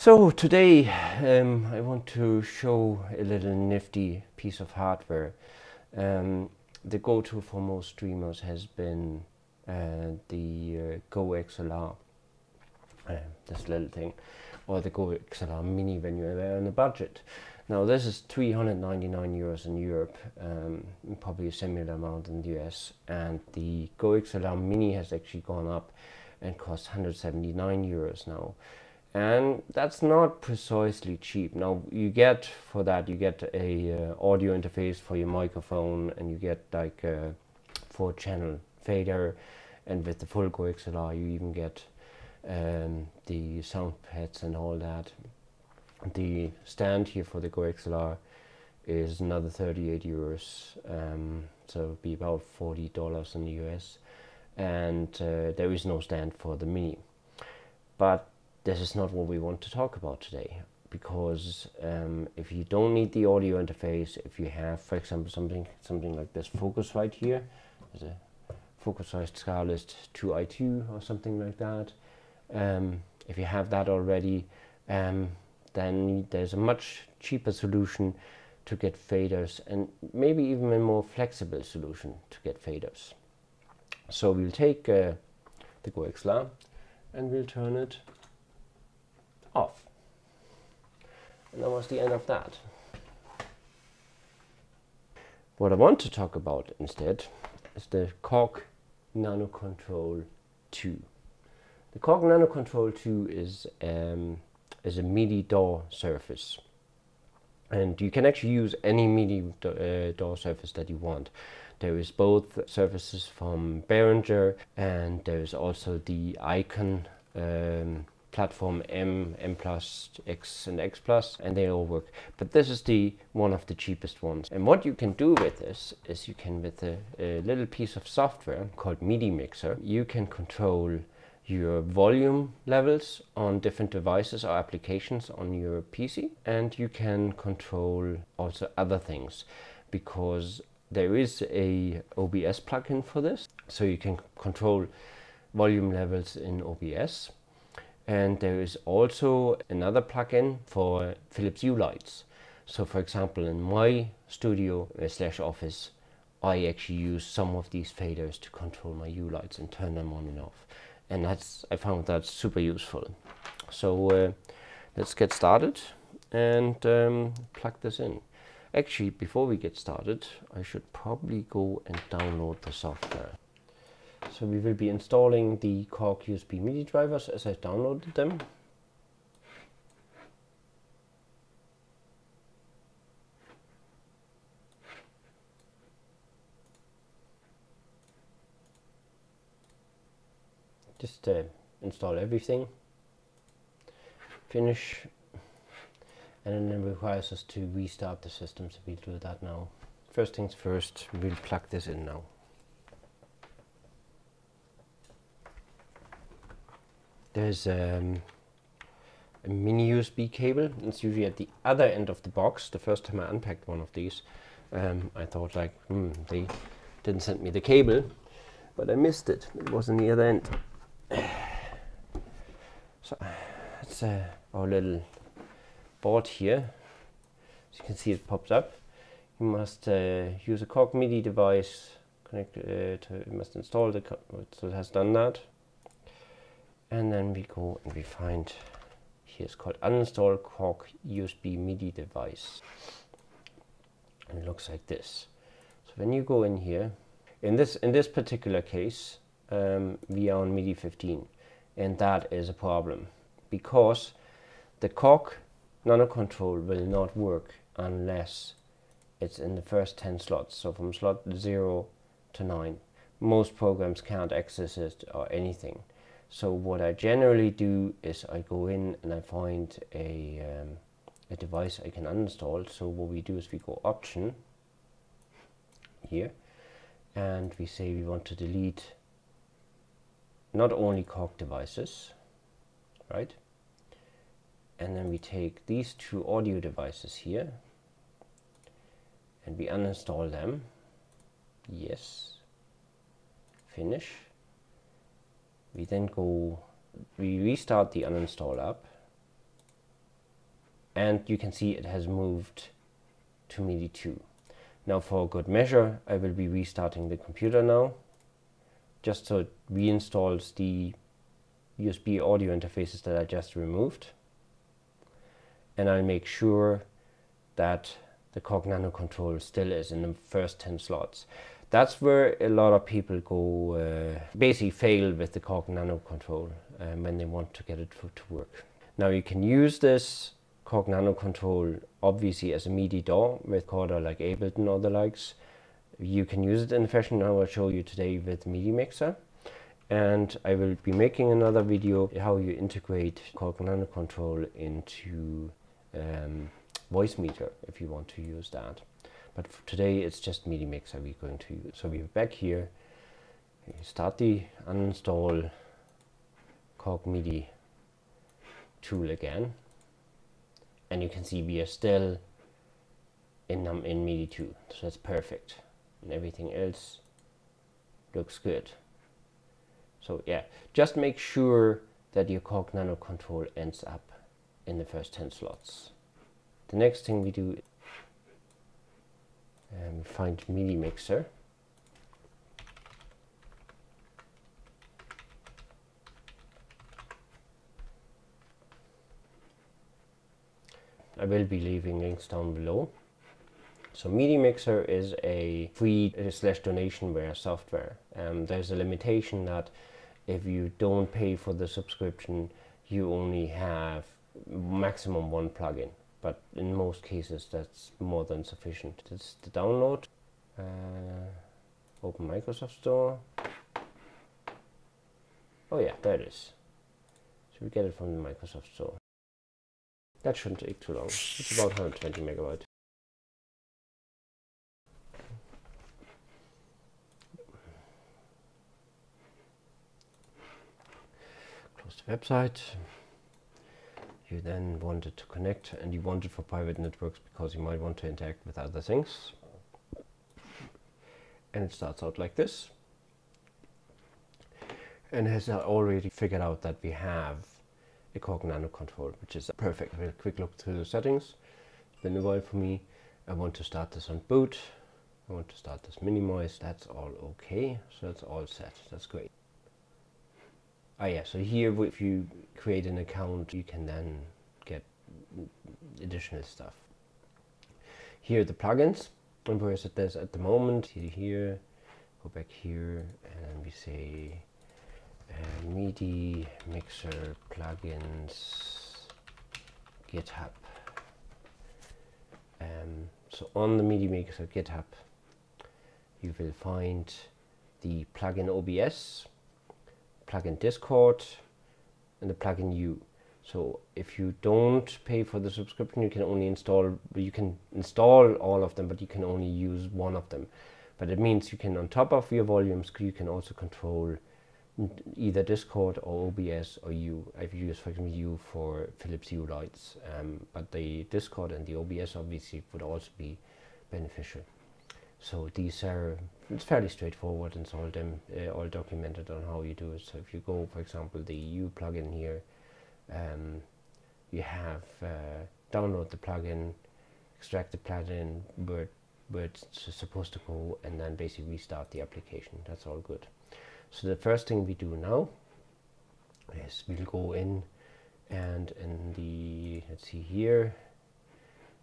So today um, I want to show a little nifty piece of hardware. Um, the go-to for most streamers has been uh, the uh, Go XLR, uh, this little thing, or the Go XLR Mini when you're on a budget. Now this is 399 euros in Europe, um, probably a similar amount in the US, and the Go XLR Mini has actually gone up and costs 179 euros now and that's not precisely cheap. Now you get for that you get a uh, audio interface for your microphone and you get like a four channel fader and with the full Go XLR you even get um, the sound pads and all that. The stand here for the Go XLR is another 38 euros um, so it'll be about 40 dollars in the US and uh, there is no stand for the mini. But this is not what we want to talk about today because um, if you don't need the audio interface, if you have, for example, something something like this focus Focusrite here, there's a Focusrite Scarlett 2i2 or something like that. Um, if you have that already, um, then there's a much cheaper solution to get faders and maybe even a more flexible solution to get faders. So we'll take uh, the Go XLR and we'll turn it off. And that was the end of that. What I want to talk about instead is the Korg NanoKontrol 2. The Korg NanoKontrol 2 is, um, is a MIDI DAW surface. And you can actually use any MIDI uh, DAW surface that you want. There is both surfaces from Behringer and there is also the Icon um, platform M, M plus, X and X plus, and they all work. But this is the one of the cheapest ones. And what you can do with this is you can, with a, a little piece of software called MIDI Mixer, you can control your volume levels on different devices or applications on your PC and you can control also other things because there is a OBS plugin for this so you can control volume levels in OBS and there is also another plugin for Philips Hue lights. So for example, in my studio uh, slash office, I actually use some of these faders to control my Hue lights and turn them on and off. And that's I found that super useful. So uh, let's get started and um, plug this in. Actually, before we get started, I should probably go and download the software. So we will be installing the Korg USB MIDI drivers as I downloaded them. Just uh, install everything, finish, and then it requires us to restart the system, so we'll do that now. First things first, we'll plug this in now. There's um, a mini USB cable. It's usually at the other end of the box. The first time I unpacked one of these, um, I thought like, hmm, they didn't send me the cable, but I missed it. It was on the other end. So it's uh, our little board here. As you can see, it pops up. You must uh, use a Korg MIDI device. Connect uh, to. You must install the. So it has done that and then we go and we find here it's called uninstall Korg USB MIDI device. And it looks like this. So when you go in here in this in this particular case um, we are on MIDI 15 and that is a problem because the cork nano control will not work unless it's in the first 10 slots. So from slot 0 to 9 most programs can't access it or anything so what I generally do is I go in and I find a, um, a device I can uninstall. So what we do is we go option here and we say we want to delete not only Korg devices, right? And then we take these two audio devices here and we uninstall them. Yes. Finish we then go, we restart the uninstall app and you can see it has moved to MIDI 2. Now for good measure, I will be restarting the computer now, just so it reinstalls the USB audio interfaces that I just removed. And I'll make sure that the Korg NanoKontrol still is in the first 10 slots. That's where a lot of people go, uh, basically fail with the Korg NanoKontrol um, when they want to get it to, to work. Now you can use this Korg NanoKontrol obviously as a MIDI DAW with recorder like Ableton or the likes. You can use it in the fashion I will show you today with MIDI Mixer. And I will be making another video how you integrate Korg NanoKontrol into um, Voicemeeter if you want to use that. But for today it's just MIDI Mixer we're going to use. So we're back here. You start the uninstall Korg MIDI tool again. And you can see we are still in, um, in MIDI 2. So that's perfect. And everything else looks good. So yeah, just make sure that your Korg NanoKontrol ends up in the first 10 slots. The next thing we do um, find MIDI mixer. I will be leaving links down below. So MIDI Mixer is a free uh, slash donationware software. and there's a limitation that if you don't pay for the subscription, you only have maximum one plugin but in most cases that's more than sufficient. It's the download, uh, open Microsoft Store. Oh yeah, there it is. So we get it from the Microsoft Store. That shouldn't take too long. It's about 120 megabyte. Close the website you then wanted to connect and you want it for private networks because you might want to interact with other things. And it starts out like this. And has already figured out that we have a Korg NanoKontrol, which is perfect. A quick look through the settings. It's been a while for me. I want to start this on boot. I want to start this minimized. That's all okay. So that's all set. That's great. Oh yeah, so here if you create an account, you can then get additional stuff. Here are the plugins, and where is it there's at the moment, here, here, go back here, and we say uh, MIDI mixer plugins GitHub. Um, so on the MIDI mixer GitHub, you will find the plugin OBS, plugin Discord and the plugin Hue. So if you don't pay for the subscription, you can only install, you can install all of them, but you can only use one of them. But it means you can, on top of your volumes, you can also control either Discord or OBS or Hue. I've used, for example, Hue for Philips Hue lights, um, but the Discord and the OBS obviously would also be beneficial. So these are it's fairly straightforward and it's all them uh, all documented on how you do it. So if you go, for example, the Hue plugin here, um, you have uh, download the plugin, extract the plugin where where it's supposed to go, and then basically restart the application. That's all good. So the first thing we do now is we'll go in and in the let's see here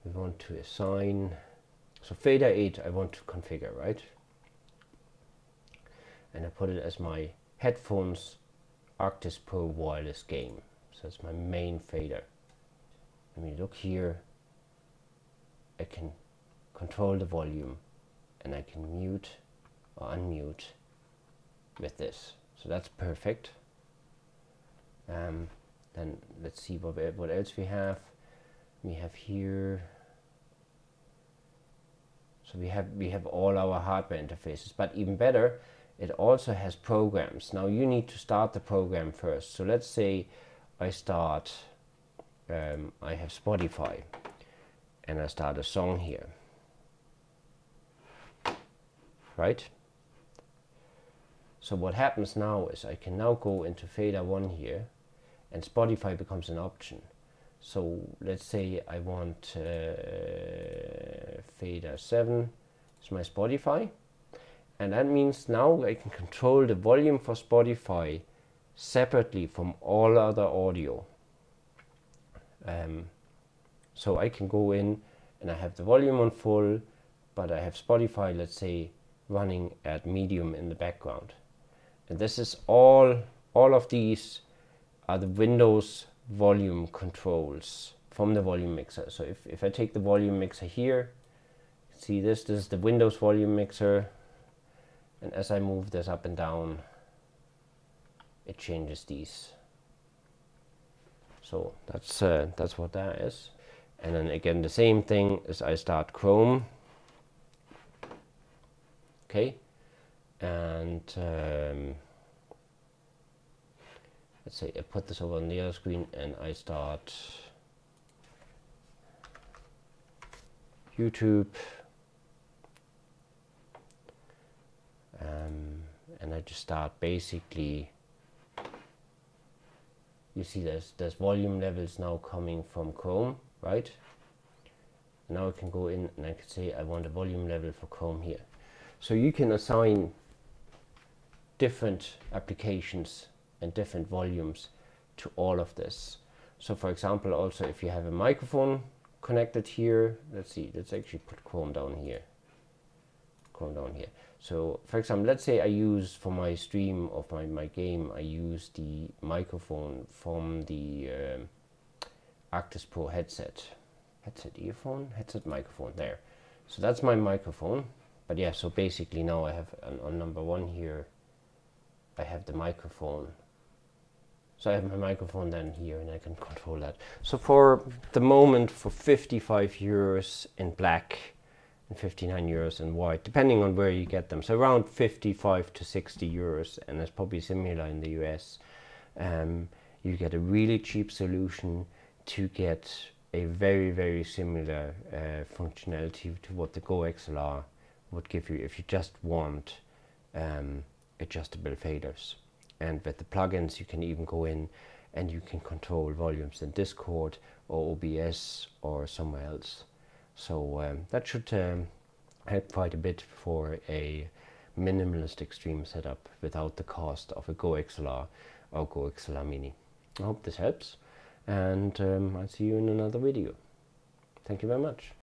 we want to assign so fader 8 I want to configure, right? And I put it as my headphones Arctis Pro wireless game. So it's my main fader. Let me look here. I can control the volume and I can mute or unmute with this. So that's perfect. Um, then let's see what, what else we have. We have here so we have, we have all our hardware interfaces, but even better, it also has programs. Now you need to start the program first. So let's say I start, um, I have Spotify and I start a song here, right? So what happens now is I can now go into fader one here and Spotify becomes an option. so let's say I want uh, fader 7 is my Spotify and that means now I can control the volume for Spotify separately from all other audio um, so I can go in and I have the volume on full but I have Spotify let's say running at medium in the background and this is all all of these are the Windows volume controls from the volume mixer. So if, if I take the volume mixer here, see this, this is the Windows volume mixer. And as I move this up and down, it changes these. So that's, uh, that's what that is. And then again, the same thing as I start Chrome. Okay. And um, let's say I put this over on the other screen and I start YouTube um, and I just start basically you see there's there's volume levels now coming from Chrome right now I can go in and I can say I want a volume level for Chrome here so you can assign different applications and different volumes to all of this. So for example, also if you have a microphone connected here, let's see, let's actually put Chrome down here. Chrome down here. So for example, let's say I use for my stream of my, my game, I use the microphone from the um, Arctis Pro headset. Headset earphone? Headset microphone, there. So that's my microphone. But yeah, so basically now I have on number one here, I have the microphone so I have my microphone then here and I can control that. So for the moment for 55 euros in black and 59 euros in white, depending on where you get them. So around 55 to 60 euros and it's probably similar in the US. Um, you get a really cheap solution to get a very, very similar uh, functionality to what the Go XLR would give you if you just want um, adjustable faders and with the plugins you can even go in and you can control volumes in Discord or OBS or somewhere else. So um, that should um, help quite a bit for a minimalist extreme setup without the cost of a Go XLR or Go Mini. I hope this helps and um, I'll see you in another video. Thank you very much.